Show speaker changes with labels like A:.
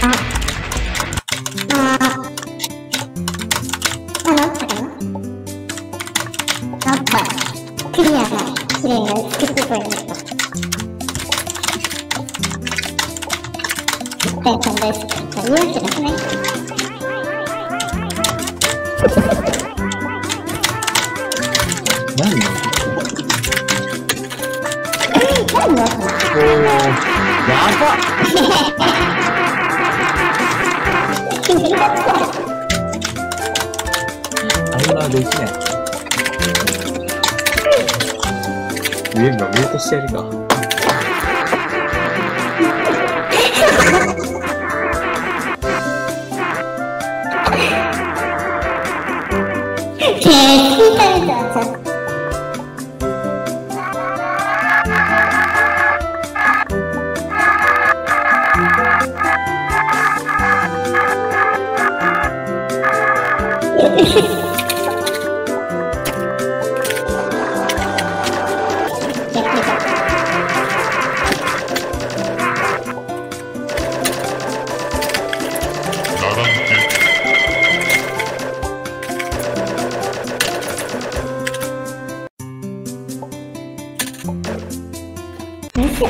A: クリアな、綺麗な美しい声になった。ペンさん大好き。じゃあ、言うわけですね。
B: 何の
A: 何の、
B: やばあんなできない。見えるのミュートしてやるか。
A: えー、聞いたみたいやってた。嘘